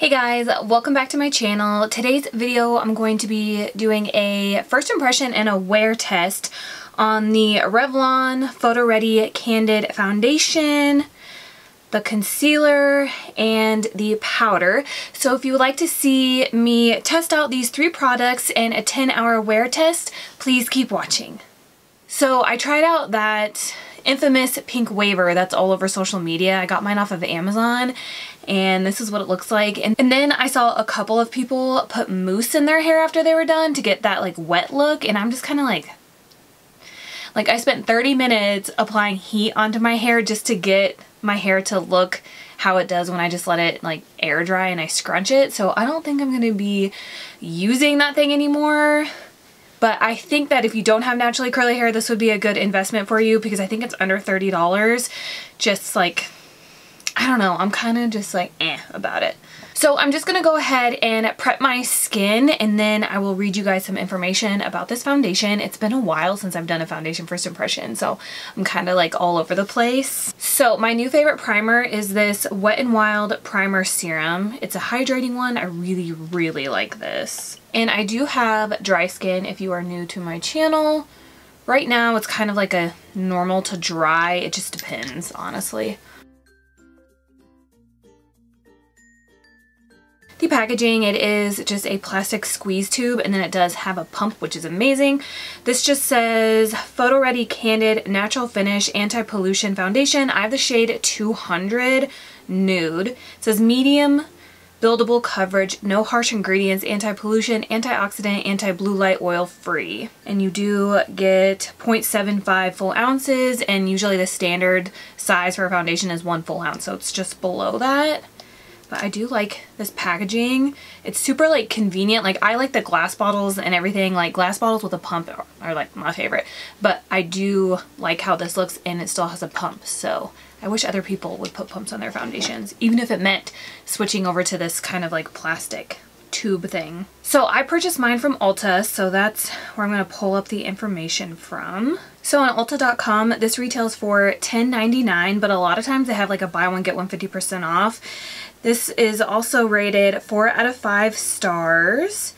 Hey guys, welcome back to my channel. Today's video I'm going to be doing a first impression and a wear test on the Revlon Photo Ready Candid Foundation, the concealer, and the powder. So if you would like to see me test out these three products in a 10 hour wear test, please keep watching. So I tried out that infamous pink waver that's all over social media. I got mine off of Amazon and this is what it looks like. And, and then I saw a couple of people put mousse in their hair after they were done to get that like wet look and I'm just kind of like, like I spent 30 minutes applying heat onto my hair just to get my hair to look how it does when I just let it like air dry and I scrunch it. So I don't think I'm going to be using that thing anymore. But I think that if you don't have naturally curly hair, this would be a good investment for you because I think it's under $30. Just like, I don't know, I'm kind of just like eh about it. So I'm just gonna go ahead and prep my skin and then I will read you guys some information about this foundation. It's been a while since I've done a foundation first impression, so I'm kind of like all over the place. So my new favorite primer is this Wet n Wild Primer Serum. It's a hydrating one. I really, really like this. And I do have dry skin if you are new to my channel. Right now it's kind of like a normal to dry. It just depends, honestly. The packaging, it is just a plastic squeeze tube and then it does have a pump, which is amazing. This just says Photo Ready Candid Natural Finish Anti-Pollution Foundation. I have the shade 200 Nude. It says medium buildable coverage, no harsh ingredients, anti-pollution, antioxidant, anti-blue light, oil free. And you do get 0.75 full ounces and usually the standard size for a foundation is one full ounce. So it's just below that but I do like this packaging. It's super like convenient. Like I like the glass bottles and everything. Like glass bottles with a pump are, are like my favorite. But I do like how this looks and it still has a pump. So I wish other people would put pumps on their foundations. Even if it meant switching over to this kind of like plastic tube thing. So I purchased mine from Ulta, so that's where I'm going to pull up the information from. So on Ulta.com, this retails for $10.99, but a lot of times they have like a buy one, get one 50% off. This is also rated 4 out of 5 stars.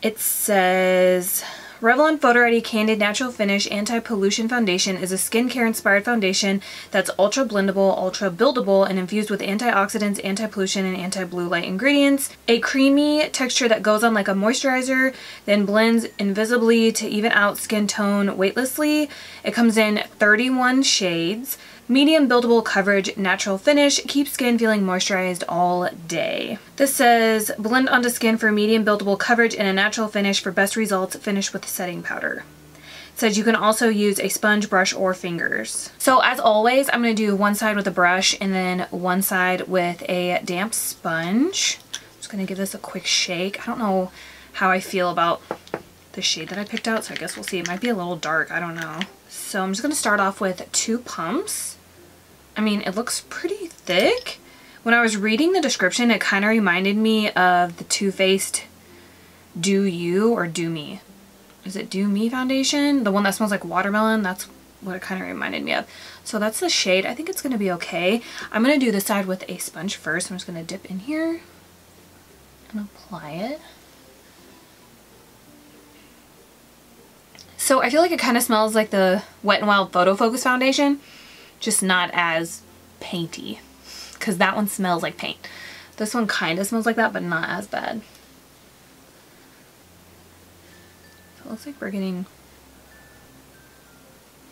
It says Revlon Photo Ready Candid Natural Finish Anti-Pollution Foundation is a skincare inspired foundation that's ultra blendable, ultra buildable, and infused with antioxidants, anti-pollution, and anti-blue light ingredients. A creamy texture that goes on like a moisturizer, then blends invisibly to even out skin tone weightlessly. It comes in 31 shades. Medium buildable coverage, natural finish, keeps skin feeling moisturized all day. This says blend onto skin for medium buildable coverage and a natural finish for best results, finish with setting powder. Says you can also use a sponge, brush, or fingers. So as always, I'm going to do one side with a brush and then one side with a damp sponge. I'm just going to give this a quick shake. I don't know how I feel about the shade that I picked out, so I guess we'll see. It might be a little dark, I don't know. So I'm just going to start off with two pumps. I mean, it looks pretty thick. When I was reading the description, it kind of reminded me of the Too Faced Do You or Do Me. Is it Do Me foundation? The one that smells like watermelon? That's what it kind of reminded me of. So that's the shade. I think it's going to be okay. I'm going to do the side with a sponge first. I'm just going to dip in here and apply it. So I feel like it kind of smells like the Wet n Wild Photo Focus foundation just not as painty because that one smells like paint. This one kind of smells like that, but not as bad. So it looks like we're getting,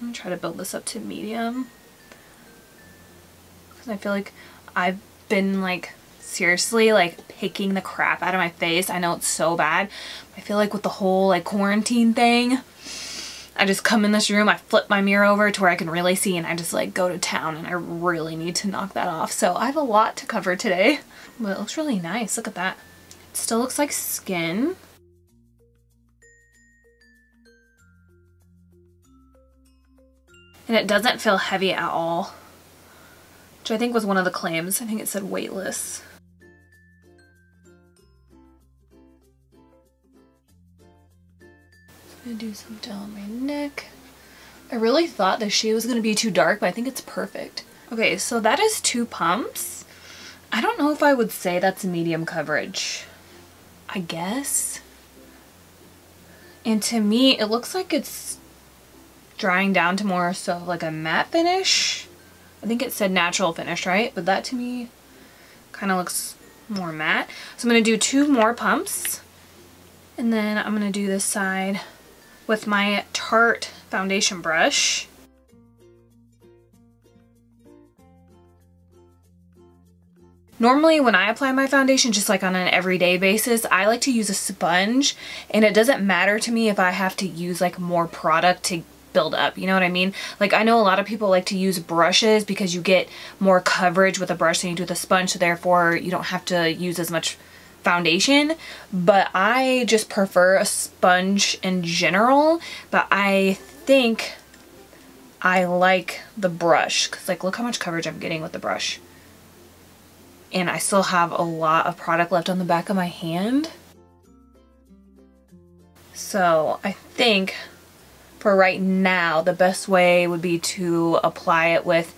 I'm gonna try to build this up to medium because I feel like I've been like seriously like picking the crap out of my face. I know it's so bad. I feel like with the whole like quarantine thing, I just come in this room, I flip my mirror over to where I can really see and I just like go to town and I really need to knock that off. So I have a lot to cover today, but it looks really nice. Look at that. It still looks like skin. And it doesn't feel heavy at all, which I think was one of the claims. I think it said weightless. Gonna do some down my neck. I really thought the shade was gonna be too dark, but I think it's perfect. Okay, so that is two pumps. I don't know if I would say that's medium coverage. I guess. And to me, it looks like it's drying down to more so like a matte finish. I think it said natural finish, right? But that to me kind of looks more matte. So I'm going to do two more pumps. And then I'm going to do this side with my Tarte foundation brush. Normally when I apply my foundation just like on an everyday basis, I like to use a sponge and it doesn't matter to me if I have to use like more product to build up, you know what I mean? Like I know a lot of people like to use brushes because you get more coverage with a brush than you do with a sponge so therefore you don't have to use as much foundation but I just prefer a sponge in general but I think I like the brush because like look how much coverage I'm getting with the brush and I still have a lot of product left on the back of my hand. So I think for right now, the best way would be to apply it with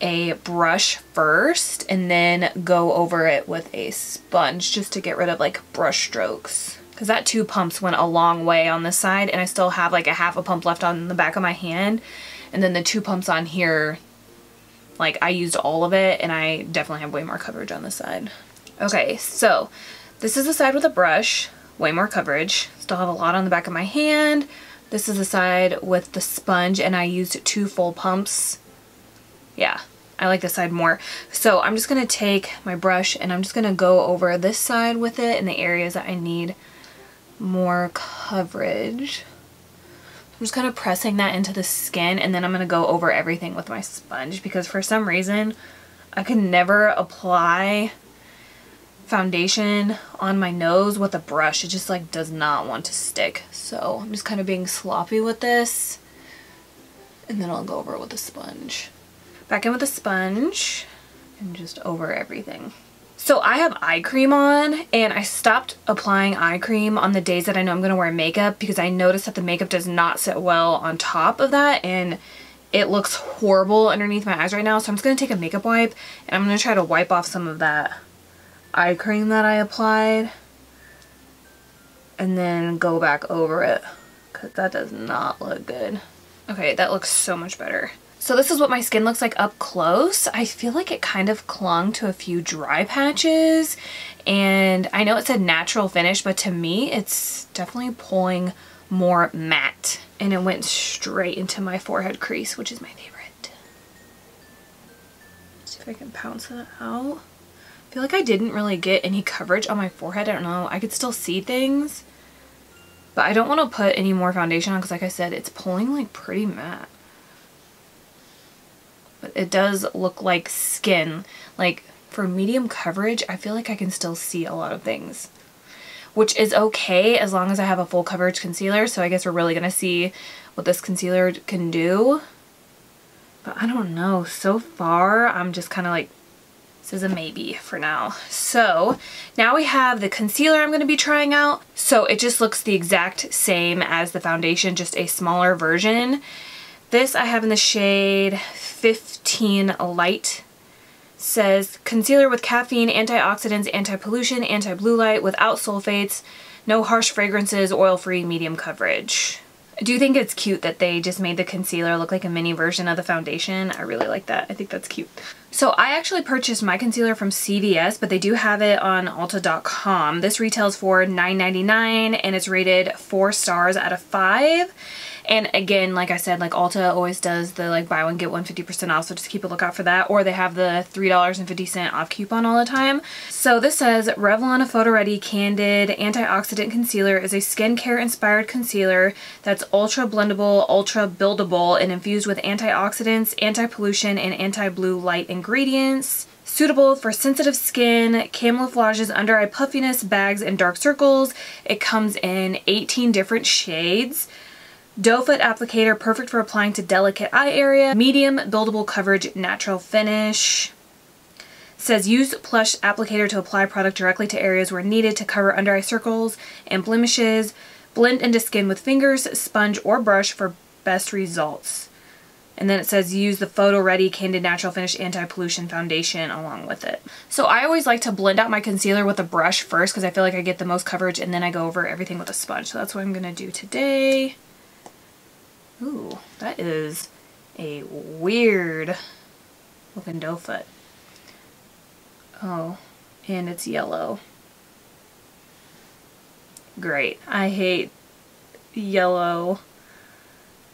a brush first and then go over it with a sponge just to get rid of like brush strokes. Because that two pumps went a long way on this side and I still have like a half a pump left on the back of my hand. And then the two pumps on here like I used all of it and I definitely have way more coverage on this side. Okay, so this is the side with a brush, way more coverage. Still have a lot on the back of my hand. This is the side with the sponge and I used two full pumps. Yeah, I like this side more. So I'm just going to take my brush and I'm just going to go over this side with it in the areas that I need more coverage. I'm just kind of pressing that into the skin and then I'm going to go over everything with my sponge because for some reason I can never apply foundation on my nose with a brush. It just like does not want to stick. So I'm just kind of being sloppy with this and then I'll go over it with a sponge. Back in with a sponge and just over everything. So I have eye cream on and I stopped applying eye cream on the days that I know I'm going to wear makeup because I noticed that the makeup does not sit well on top of that and it looks horrible underneath my eyes right now. So I'm just going to take a makeup wipe and I'm going to try to wipe off some of that eye cream that I applied and then go back over it because that does not look good. Okay, that looks so much better. So this is what my skin looks like up close. I feel like it kind of clung to a few dry patches and I know it said natural finish, but to me it's definitely pulling more matte and it went straight into my forehead crease, which is my favorite. Let's see if I can pounce that out. I feel like I didn't really get any coverage on my forehead. I don't know. I could still see things. But I don't want to put any more foundation on because like I said, it's pulling like pretty matte but it does look like skin. Like for medium coverage, I feel like I can still see a lot of things, which is okay as long as I have a full coverage concealer. So I guess we're really going to see what this concealer can do. But I don't know. So far, I'm just kind of like, this is a maybe for now. So now we have the concealer I'm going to be trying out. So it just looks the exact same as the foundation, just a smaller version. This I have in the shade 15 Light. Says concealer with caffeine, antioxidants, anti-pollution, anti-blue light, without sulfates, no harsh fragrances, oil-free, medium coverage. I do think it's cute that they just made the concealer look like a mini version of the foundation. I really like that. I think that's cute. So I actually purchased my concealer from CVS, but they do have it on Ulta.com. This retails for $9.99 and it's rated four stars out of five. And again, like I said, like Ulta always does the like buy one get one 50% off, so just keep a lookout for that. Or they have the $3.50 off coupon all the time. So this says Revlon Photo Ready Candid Antioxidant Concealer is a skincare inspired concealer that's ultra blendable, ultra buildable, and infused with antioxidants, anti-pollution, and anti-blue light ingredients. Suitable for sensitive skin, camouflages under eye puffiness, bags, and dark circles. It comes in 18 different shades. Doe foot applicator, perfect for applying to delicate eye area. Medium buildable coverage, natural finish. Says use plush applicator to apply product directly to areas where needed to cover under eye circles and blemishes. Blend into skin with fingers, sponge, or brush for best results. And then it says use the Photo Ready Candid Natural Finish Anti-Pollution Foundation along with it. So I always like to blend out my concealer with a brush first because I feel like I get the most coverage and then I go over everything with a sponge. So that's what I'm going to do today. Ooh, that is a weird looking doe foot. Oh, and it's yellow. Great. I hate yellow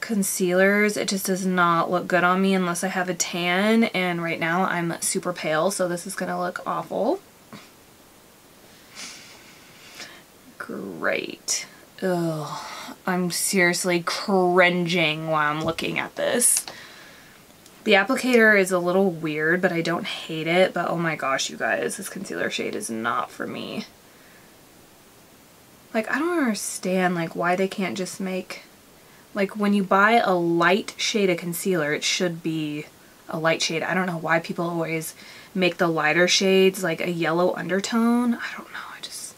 concealers. It just does not look good on me unless I have a tan and right now I'm super pale so this is gonna look awful. Great. Ugh. I'm seriously cringing while I'm looking at this. The applicator is a little weird, but I don't hate it. But oh my gosh, you guys, this concealer shade is not for me. Like, I don't understand, like, why they can't just make... Like, when you buy a light shade of concealer, it should be a light shade. I don't know why people always make the lighter shades, like, a yellow undertone. I don't know, I just...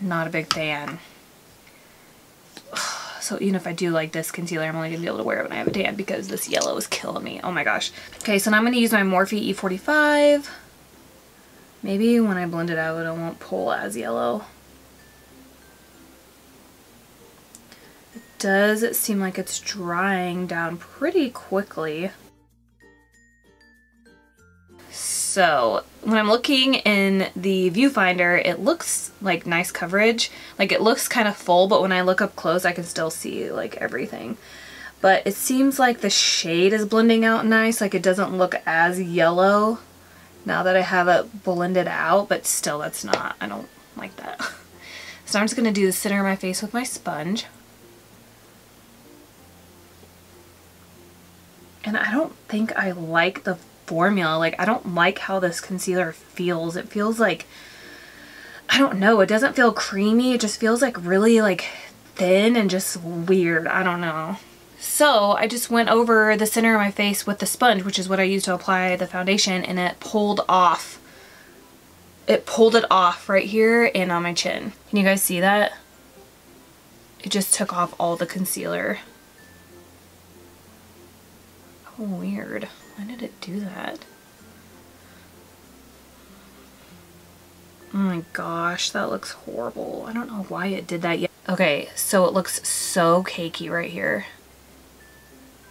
Not a big fan. So even if I do like this concealer, I'm only going to be able to wear it when I have a tan because this yellow is killing me. Oh my gosh. Okay, so now I'm going to use my Morphe E45. Maybe when I blend it out, it won't pull as yellow. It does seem like it's drying down pretty quickly. So when I'm looking in the viewfinder, it looks like nice coverage. Like it looks kind of full, but when I look up close, I can still see like everything. But it seems like the shade is blending out nice. Like it doesn't look as yellow now that I have it blended out, but still that's not, I don't like that. So I'm just going to do the center of my face with my sponge. And I don't think I like the formula. Like, I don't like how this concealer feels. It feels like, I don't know, it doesn't feel creamy. It just feels like really like thin and just weird. I don't know. So I just went over the center of my face with the sponge, which is what I use to apply the foundation, and it pulled off. It pulled it off right here and on my chin. Can you guys see that? It just took off all the concealer. Weird. Why did it do that? Oh my gosh, that looks horrible. I don't know why it did that yet. Okay, so it looks so cakey right here.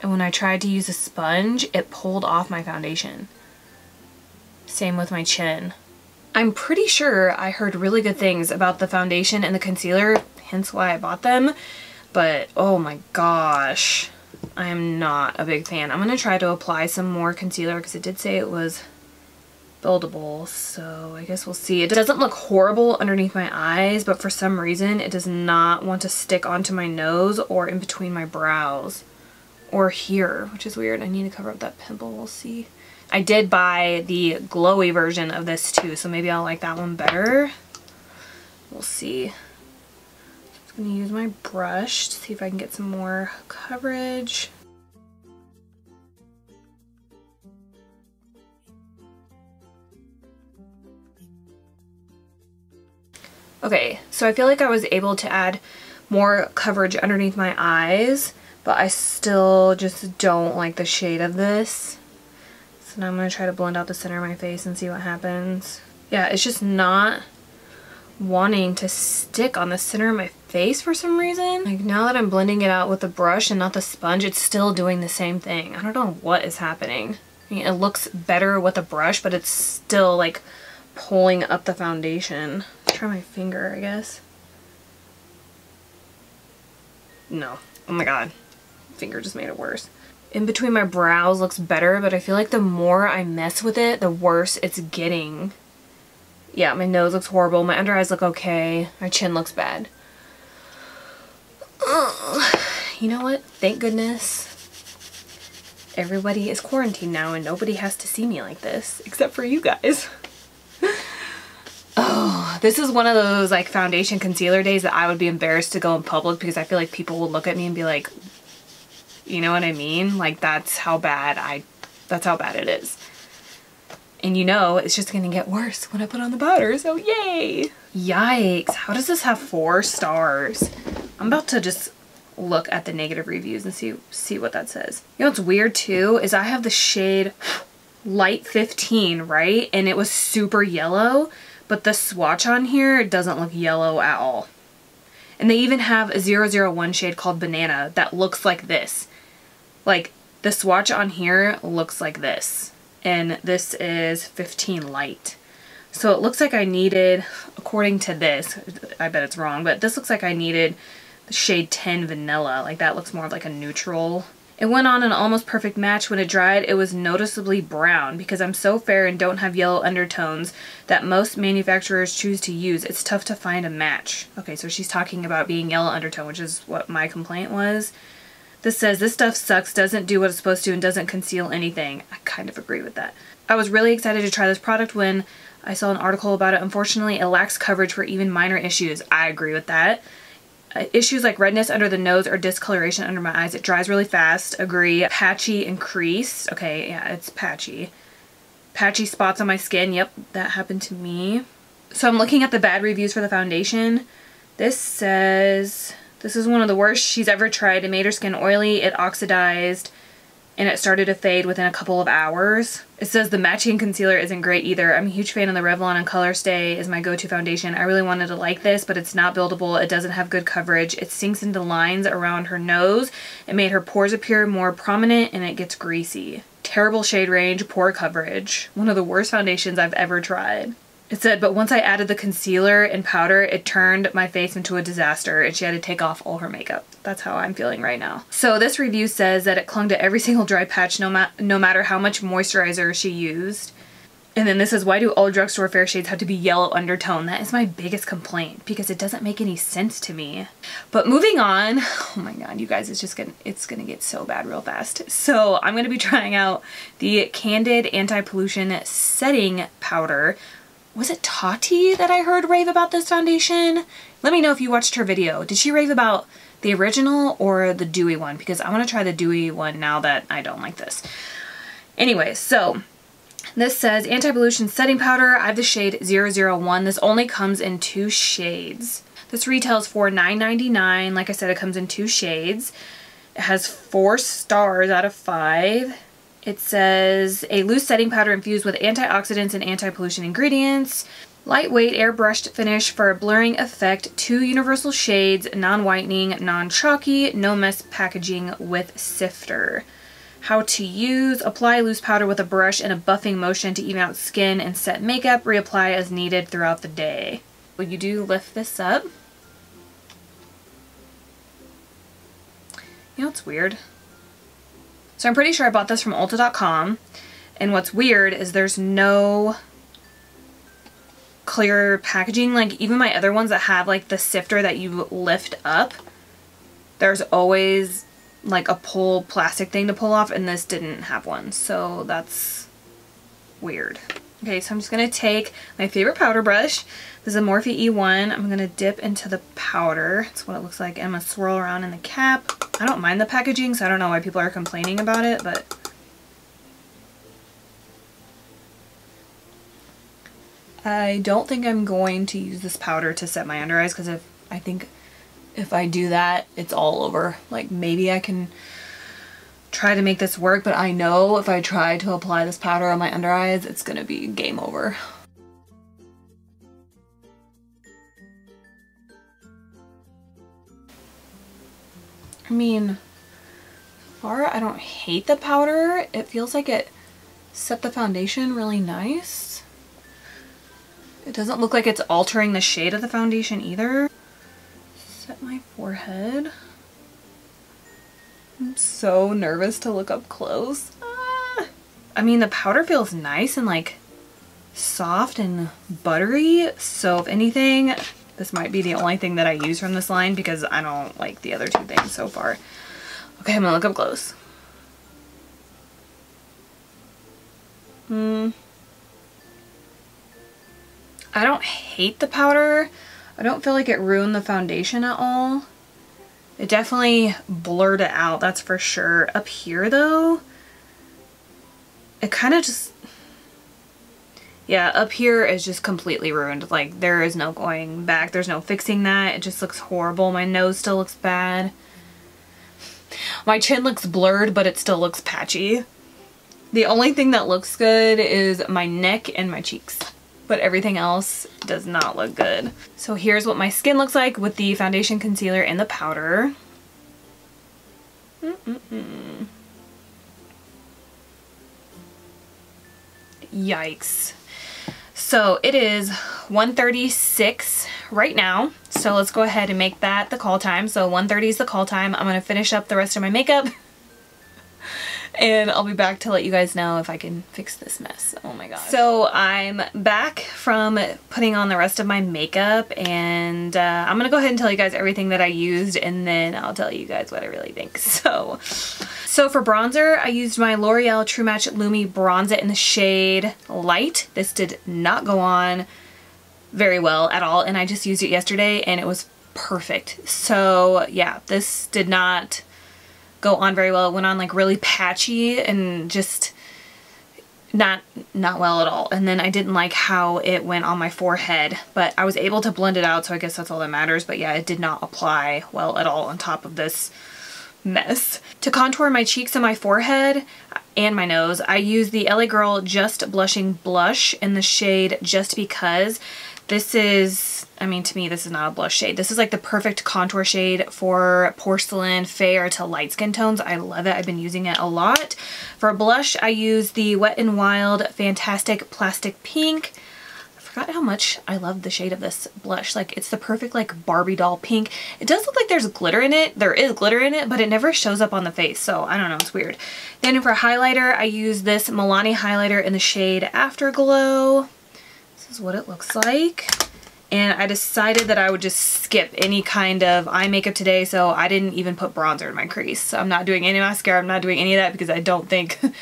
And when I tried to use a sponge, it pulled off my foundation. Same with my chin. I'm pretty sure I heard really good things about the foundation and the concealer, hence why I bought them. But oh my gosh. I am not a big fan. I'm going to try to apply some more concealer because it did say it was buildable. So I guess we'll see. It doesn't look horrible underneath my eyes, but for some reason it does not want to stick onto my nose or in between my brows or here, which is weird. I need to cover up that pimple. We'll see. I did buy the glowy version of this too, so maybe I'll like that one better. We'll see. I'm to use my brush to see if I can get some more coverage. Okay, so I feel like I was able to add more coverage underneath my eyes, but I still just don't like the shade of this. So now I'm going to try to blend out the center of my face and see what happens. Yeah, it's just not wanting to stick on the center of my face for some reason. Like now that I'm blending it out with the brush and not the sponge, it's still doing the same thing. I don't know what is happening. I mean, it looks better with a brush, but it's still like pulling up the foundation. Try my finger, I guess. No. Oh my god. Finger just made it worse. In between my brows looks better, but I feel like the more I mess with it, the worse it's getting. Yeah, my nose looks horrible. My under eyes look okay. My chin looks bad. You know what? Thank goodness everybody is quarantined now and nobody has to see me like this except for you guys. oh, this is one of those like foundation concealer days that I would be embarrassed to go in public because I feel like people would look at me and be like, you know what I mean? Like that's how bad I, that's how bad it is. And you know, it's just gonna get worse when I put on the powder, so yay! Yikes, how does this have four stars? I'm about to just look at the negative reviews and see see what that says. You know what's weird too is I have the shade light 15, right? And it was super yellow, but the swatch on here doesn't look yellow at all. And they even have a 001 shade called Banana that looks like this. Like the swatch on here looks like this. And this is 15 light. So it looks like I needed, according to this, I bet it's wrong, but this looks like I needed shade 10 Vanilla. Like that looks more of like a neutral. It went on an almost perfect match. When it dried, it was noticeably brown. Because I'm so fair and don't have yellow undertones that most manufacturers choose to use, it's tough to find a match. Okay, so she's talking about being yellow undertone, which is what my complaint was. This says, this stuff sucks, doesn't do what it's supposed to, and doesn't conceal anything. I kind of agree with that. I was really excited to try this product when I saw an article about it. Unfortunately, it lacks coverage for even minor issues. I agree with that. Uh, issues like redness under the nose or discoloration under my eyes. It dries really fast. Agree. Patchy and creased. Okay, yeah, it's patchy. Patchy spots on my skin. Yep, that happened to me. So I'm looking at the bad reviews for the foundation. This says this is one of the worst she's ever tried. It made her skin oily. It oxidized and it started to fade within a couple of hours. It says the matching concealer isn't great either. I'm a huge fan of the Revlon and Color Stay is my go-to foundation. I really wanted to like this, but it's not buildable. It doesn't have good coverage. It sinks into lines around her nose. It made her pores appear more prominent and it gets greasy. Terrible shade range, poor coverage. One of the worst foundations I've ever tried. It said, but once I added the concealer and powder, it turned my face into a disaster and she had to take off all her makeup. That's how I'm feeling right now. So this review says that it clung to every single dry patch no, ma no matter how much moisturizer she used. And then this is why do all drugstore fair shades have to be yellow undertone? That is my biggest complaint because it doesn't make any sense to me. But moving on, oh my god, you guys, it's just gonna it's gonna get so bad real fast. So I'm gonna be trying out the Candid Anti-Pollution Setting Powder was it Tati that I heard rave about this foundation? Let me know if you watched her video. Did she rave about the original or the dewy one? Because I want to try the dewy one now that I don't like this. Anyway, so this says anti-pollution setting powder. I have the shade 001. This only comes in two shades. This retails for $9.99. Like I said, it comes in two shades. It has four stars out of five. It says a loose setting powder infused with antioxidants and anti-pollution ingredients. Lightweight airbrushed finish for a blurring effect. Two universal shades, non-whitening, non-chalky, no mess packaging with sifter. How to use. Apply loose powder with a brush in a buffing motion to even out skin and set makeup. Reapply as needed throughout the day. You do lift this up. You know, it's weird. So I'm pretty sure I bought this from Ulta.com. And what's weird is there's no clear packaging. Like even my other ones that have like the sifter that you lift up, there's always like a pull plastic thing to pull off and this didn't have one. So that's weird. Okay, so I'm just going to take my favorite powder brush. This is a Morphe E1. I'm going to dip into the powder. That's what it looks like. I'm going to swirl around in the cap. I don't mind the packaging, so I don't know why people are complaining about it, but... I don't think I'm going to use this powder to set my under eyes because if I think if I do that, it's all over. Like maybe I can try to make this work, but I know if I try to apply this powder on my under eyes, it's gonna be game over. I mean, far I don't hate the powder. It feels like it set the foundation really nice. It doesn't look like it's altering the shade of the foundation either. Set my forehead. I'm so nervous to look up close. Ah. I mean, the powder feels nice and like soft and buttery. So if anything, this might be the only thing that I use from this line because I don't like the other two things so far. Okay, I'm gonna look up close. Hmm. I don't hate the powder. I don't feel like it ruined the foundation at all. It definitely blurred it out, that's for sure. Up here though, it kind of just, yeah, up here is just completely ruined. Like there is no going back. There's no fixing that. It just looks horrible. My nose still looks bad. My chin looks blurred, but it still looks patchy. The only thing that looks good is my neck and my cheeks but everything else does not look good. So here's what my skin looks like with the foundation, concealer, and the powder. Mm -mm -mm. Yikes. So it is 1.36 right now. So let's go ahead and make that the call time. So 1.30 is the call time. I'm going to finish up the rest of my makeup. and I'll be back to let you guys know if I can fix this mess. Oh my god. So I'm back from putting on the rest of my makeup and uh, I'm gonna go ahead and tell you guys everything that I used and then I'll tell you guys what I really think. So, so for bronzer, I used my L'Oreal True Match Lumi Bronze It in the shade Light. This did not go on very well at all and I just used it yesterday and it was perfect. So yeah, this did not go on very well. It went on like really patchy and just not not well at all and then I didn't like how it went on my forehead but I was able to blend it out so I guess that's all that matters but yeah it did not apply well at all on top of this mess. To contour my cheeks and my forehead and my nose I use the LA Girl Just Blushing Blush in the shade Just Because this is, I mean, to me, this is not a blush shade. This is like the perfect contour shade for porcelain, fair to light skin tones. I love it. I've been using it a lot. For a blush, I use the Wet n Wild Fantastic Plastic Pink. I forgot how much I love the shade of this blush. Like, it's the perfect, like, Barbie doll pink. It does look like there's glitter in it. There is glitter in it, but it never shows up on the face, so I don't know. It's weird. Then for highlighter, I use this Milani highlighter in the shade Afterglow is what it looks like. And I decided that I would just skip any kind of eye makeup today, so I didn't even put bronzer in my crease. So I'm not doing any mascara, I'm not doing any of that because I don't think...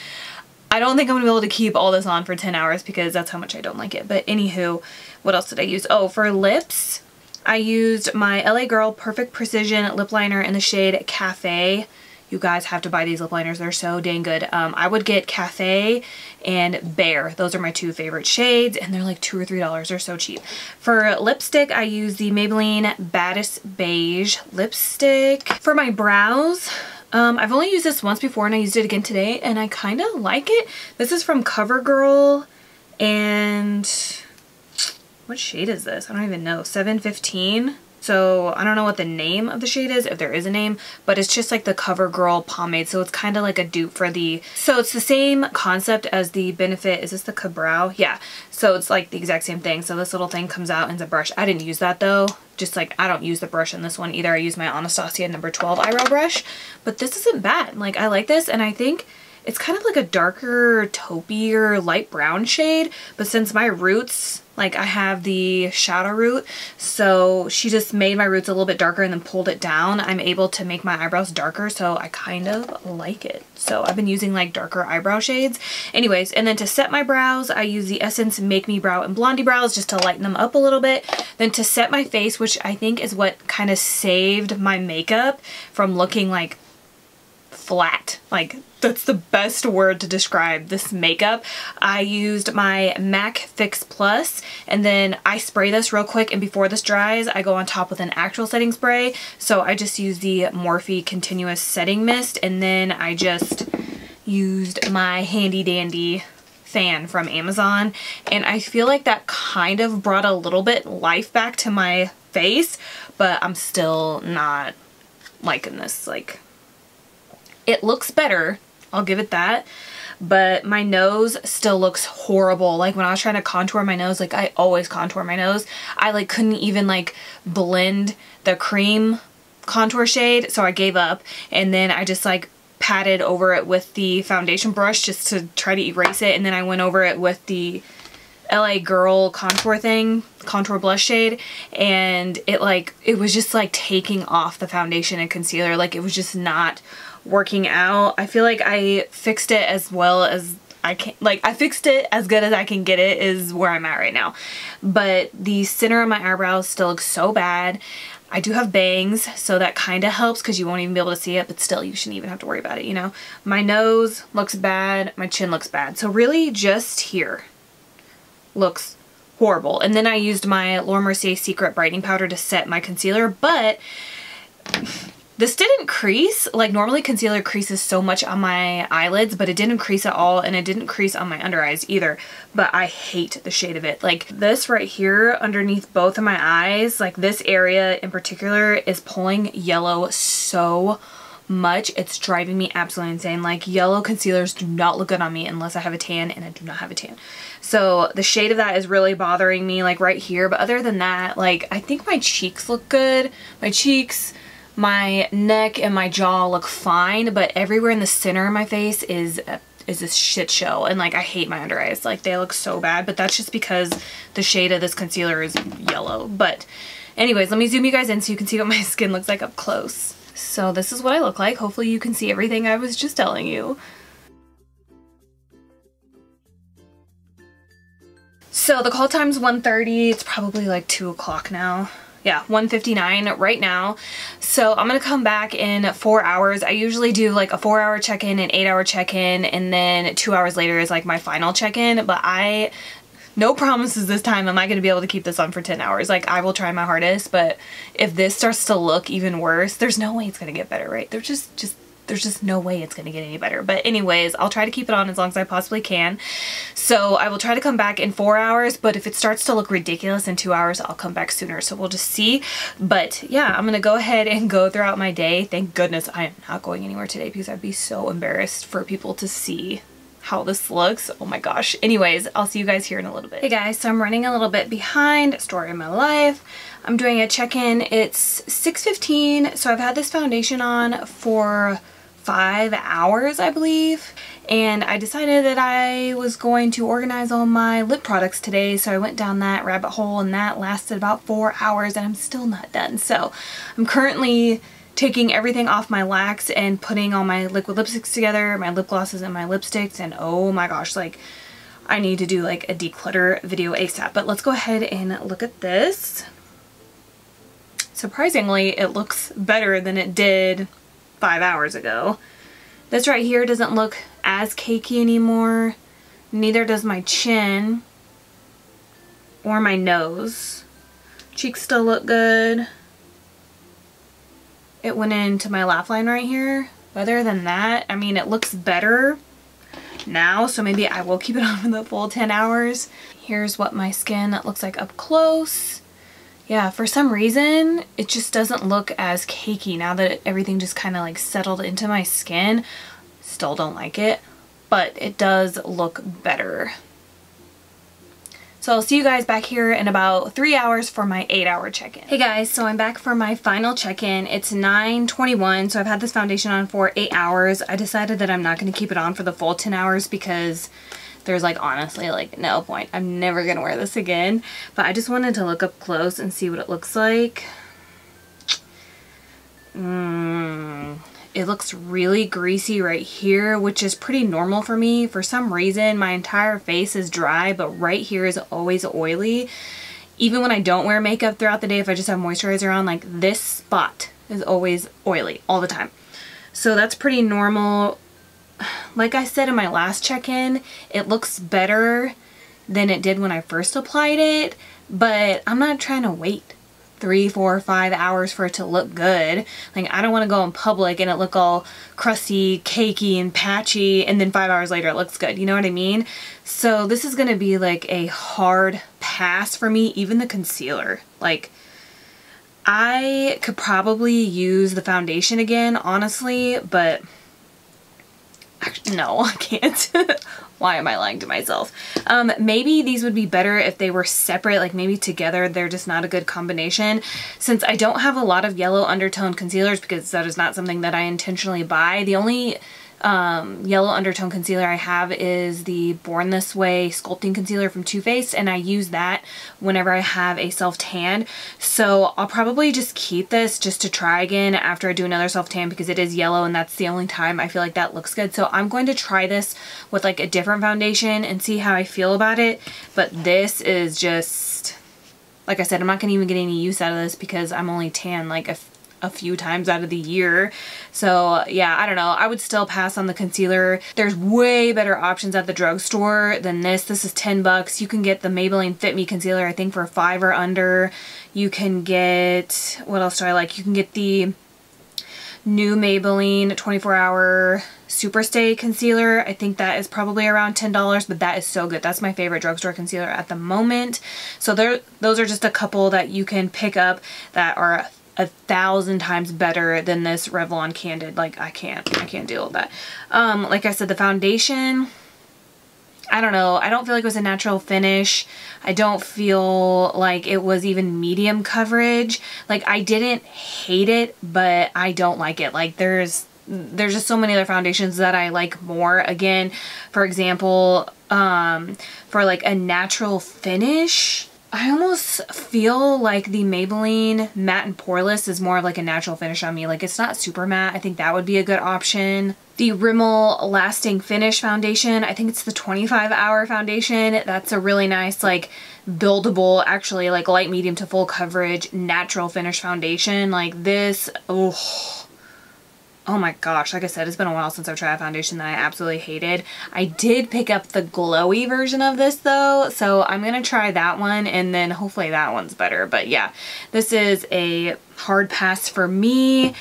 I don't think I'm to be able to keep all this on for 10 hours because that's how much I don't like it. But anywho, what else did I use? Oh, for lips, I used my LA Girl Perfect Precision Lip Liner in the shade Cafe. You guys have to buy these lip liners. They're so dang good. Um, I would get Cafe and Bear. Those are my two favorite shades and they're like two or three dollars. They're so cheap. For lipstick, I use the Maybelline Baddest Beige lipstick. For my brows, um, I've only used this once before and I used it again today and I kind of like it. This is from CoverGirl and what shade is this? I don't even know. 715. So I don't know what the name of the shade is, if there is a name, but it's just like the CoverGirl pomade. So it's kind of like a dupe for the, so it's the same concept as the Benefit, is this the Ka-Brow? Yeah. So it's like the exact same thing. So this little thing comes out as a brush. I didn't use that though. Just like I don't use the brush in this one either. I use my Anastasia number 12 eyebrow brush, but this isn't bad. Like I like this and I think it's kind of like a darker taupier light brown shade, but since my roots like I have the shadow root, so she just made my roots a little bit darker and then pulled it down. I'm able to make my eyebrows darker, so I kind of like it. So I've been using like darker eyebrow shades. Anyways, and then to set my brows, I use the Essence Make Me Brow and Blondie Brows just to lighten them up a little bit. Then to set my face, which I think is what kind of saved my makeup from looking like flat. Like that's the best word to describe this makeup. I used my MAC Fix Plus and then I spray this real quick and before this dries I go on top with an actual setting spray. So I just use the Morphe Continuous Setting Mist and then I just used my handy dandy fan from Amazon and I feel like that kind of brought a little bit life back to my face but I'm still not liking this like it looks better, I'll give it that, but my nose still looks horrible. Like when I was trying to contour my nose, like I always contour my nose, I like couldn't even like blend the cream contour shade, so I gave up, and then I just like patted over it with the foundation brush just to try to erase it, and then I went over it with the LA Girl contour thing, contour blush shade, and it like, it was just like taking off the foundation and concealer. Like it was just not working out. I feel like I fixed it as well as I can like I fixed it as good as I can get it is where I'm at right now. But the center of my eyebrows still looks so bad. I do have bangs, so that kind of helps because you won't even be able to see it, but still you shouldn't even have to worry about it, you know? My nose looks bad, my chin looks bad. So really just here looks horrible. And then I used my Laura Mercier Secret Brightening Powder to set my concealer, but This didn't crease. Like normally concealer creases so much on my eyelids, but it didn't crease at all and it didn't crease on my under eyes either. But I hate the shade of it. Like this right here underneath both of my eyes, like this area in particular is pulling yellow so much. It's driving me absolutely insane. Like yellow concealers do not look good on me unless I have a tan and I do not have a tan. So the shade of that is really bothering me like right here. But other than that, like I think my cheeks look good. My cheeks, my neck and my jaw look fine, but everywhere in the center of my face is is this shit show. And like I hate my under eyes. Like they look so bad but that's just because the shade of this concealer is yellow. But anyways let me zoom you guys in so you can see what my skin looks like up close. So this is what I look like. Hopefully you can see everything I was just telling you. So the call time's 1:30. it's probably like 2 o'clock now yeah, 159 right now. So I'm gonna come back in four hours. I usually do like a four hour check-in, an eight hour check-in, and then two hours later is like my final check-in. But I, no promises this time am I gonna be able to keep this on for 10 hours. Like I will try my hardest, but if this starts to look even worse, there's no way it's gonna get better, right? They're just, just there's just no way it's gonna get any better. But anyways, I'll try to keep it on as long as I possibly can. So I will try to come back in four hours, but if it starts to look ridiculous in two hours, I'll come back sooner. So we'll just see. But yeah, I'm gonna go ahead and go throughout my day. Thank goodness I am not going anywhere today because I'd be so embarrassed for people to see how this looks. Oh my gosh. Anyways, I'll see you guys here in a little bit. Hey guys, so I'm running a little bit behind, story of my life. I'm doing a check-in. It's 6.15, so I've had this foundation on for five hours, I believe. And I decided that I was going to organize all my lip products today. So I went down that rabbit hole and that lasted about four hours and I'm still not done. So I'm currently taking everything off my lacs and putting all my liquid lipsticks together, my lip glosses and my lipsticks. And oh my gosh, like I need to do like a declutter video ASAP. But let's go ahead and look at this. Surprisingly, it looks better than it did five hours ago. This right here doesn't look as cakey anymore. Neither does my chin or my nose. Cheeks still look good. It went into my laugh line right here. Other than that, I mean, it looks better now, so maybe I will keep it on for the full 10 hours. Here's what my skin looks like up close yeah, for some reason, it just doesn't look as cakey now that everything just kind of like settled into my skin. Still don't like it, but it does look better. So I'll see you guys back here in about three hours for my eight hour check-in. Hey guys, so I'm back for my final check-in. It's 9.21, so I've had this foundation on for eight hours. I decided that I'm not going to keep it on for the full 10 hours because there's like honestly like no point. I'm never gonna wear this again. But I just wanted to look up close and see what it looks like. Mm, it looks really greasy right here, which is pretty normal for me. For some reason, my entire face is dry, but right here is always oily. Even when I don't wear makeup throughout the day, if I just have moisturizer on, like this spot is always oily all the time. So that's pretty normal like I said in my last check-in, it looks better than it did when I first applied it, but I'm not trying to wait three, four, five hours for it to look good. Like I don't want to go in public and it look all crusty, cakey, and patchy, and then five hours later it looks good. You know what I mean? So this is going to be like a hard pass for me, even the concealer. Like I could probably use the foundation again, honestly, but Actually, no, I can't. Why am I lying to myself? Um, maybe these would be better if they were separate, like maybe together they're just not a good combination. Since I don't have a lot of yellow undertone concealers because that is not something that I intentionally buy, the only um, yellow undertone concealer I have is the Born This Way Sculpting Concealer from Too Faced and I use that whenever I have a self-tan. So I'll probably just keep this just to try again after I do another self-tan because it is yellow and that's the only time I feel like that looks good. So I'm going to try this with like a different foundation and see how I feel about it. But this is just, like I said, I'm not going to even get any use out of this because I'm only tan like a a few times out of the year. So yeah, I don't know. I would still pass on the concealer. There's way better options at the drugstore than this. This is 10 bucks. You can get the Maybelline Fit Me concealer, I think for five or under. You can get, what else do I like? You can get the new Maybelline 24 hour Superstay concealer. I think that is probably around $10, but that is so good. That's my favorite drugstore concealer at the moment. So there, those are just a couple that you can pick up that are a thousand times better than this Revlon Candid. Like I can't, I can't deal with that. Um, like I said, the foundation, I don't know. I don't feel like it was a natural finish. I don't feel like it was even medium coverage. Like I didn't hate it, but I don't like it. Like there's there's just so many other foundations that I like more. Again, for example, um, for like a natural finish, I almost feel like the Maybelline Matte and Poreless is more of like a natural finish on me. Like it's not super matte. I think that would be a good option the Rimmel Lasting Finish foundation. I think it's the 25 hour foundation. That's a really nice like buildable, actually like light medium to full coverage natural finish foundation. Like this, oh, oh my gosh, like I said, it's been a while since I've tried a foundation that I absolutely hated. I did pick up the glowy version of this though, so I'm to try that one and then hopefully that one's better. But yeah, this is a hard pass for me.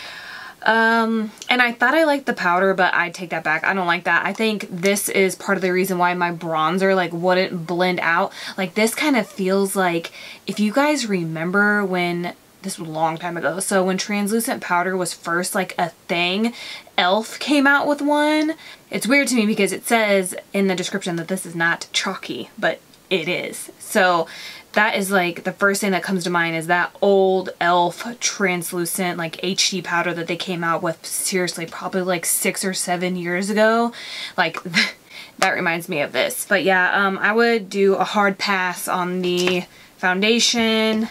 Um, and I thought I liked the powder, but I take that back. I don't like that. I think this is part of the reason why my bronzer like wouldn't blend out. Like this kind of feels like, if you guys remember when this was a long time ago. So when translucent powder was first like a thing, e.l.f. came out with one. It's weird to me because it says in the description that this is not chalky, but it is. So that is like the first thing that comes to mind is that old e.l.f. translucent like HD powder that they came out with seriously probably like six or seven years ago. Like that reminds me of this. But yeah, um, I would do a hard pass on the foundation,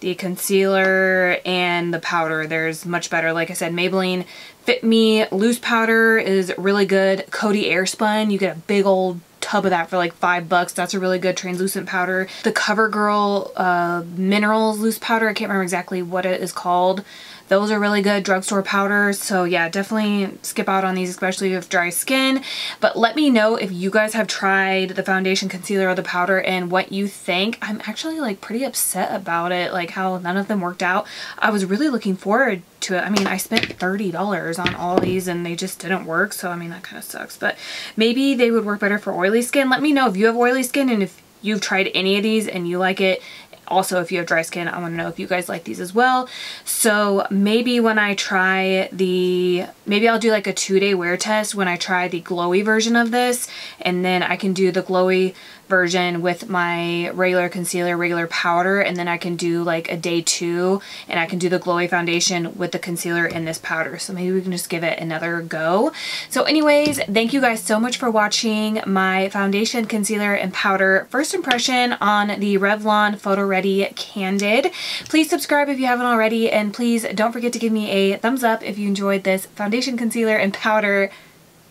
the concealer, and the powder. There's much better. Like I said, Maybelline Fit Me loose powder is really good. Coty Airspun, you get a big old tub of that for like five bucks. That's a really good translucent powder. The CoverGirl uh, Minerals loose powder, I can't remember exactly what it is called. Those are really good drugstore powders. So yeah, definitely skip out on these, especially if you have dry skin. But let me know if you guys have tried the foundation, concealer, or the powder and what you think. I'm actually like pretty upset about it, like how none of them worked out. I was really looking forward to it. I mean, I spent $30 on all these and they just didn't work. So I mean, that kind of sucks. But maybe they would work better for oily skin. Let me know if you have oily skin and if you've tried any of these and you like it also if you have dry skin I want to know if you guys like these as well. So maybe when I try the maybe I'll do like a two-day wear test when I try the glowy version of this and then I can do the glowy version with my regular concealer, regular powder, and then I can do like a day two and I can do the glowy foundation with the concealer and this powder. So maybe we can just give it another go. So anyways, thank you guys so much for watching my foundation, concealer, and powder first impression on the Revlon Photo Ready Candid. Please subscribe if you haven't already and please don't forget to give me a thumbs up if you enjoyed this foundation, concealer, and powder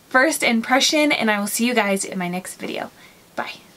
first impression and I will see you guys in my next video. Bye.